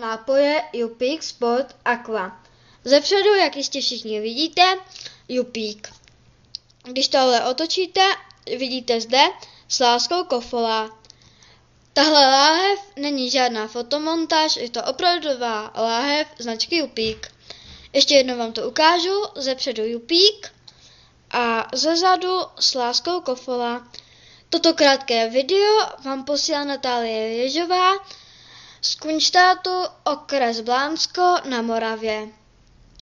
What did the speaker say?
nápoje Jupík Sport Aqua. Zepředu, jak jistě všichni vidíte, Jupík. Když tohle otočíte, vidíte zde s láskou kofola. Tahle láhev není žádná fotomontáž, je to opravdová láhev značky Jupík. Ještě jednou vám to ukážu, zepředu Jupík a zezadu s láskou kofola. Toto krátké video vám posílá Natálie Ježová z Kunštátu okres Blánsko na Moravě.